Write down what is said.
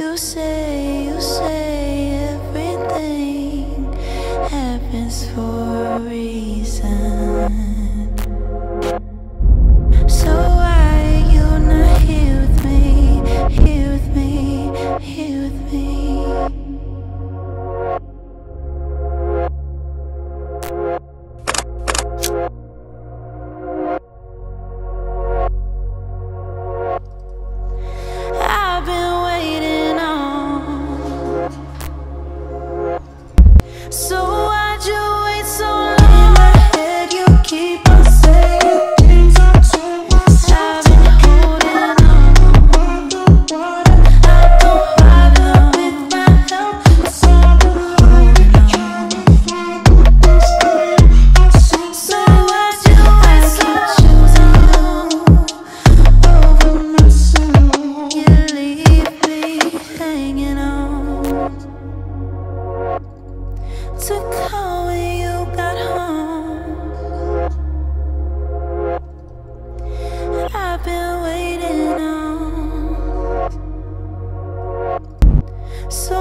You say, you say So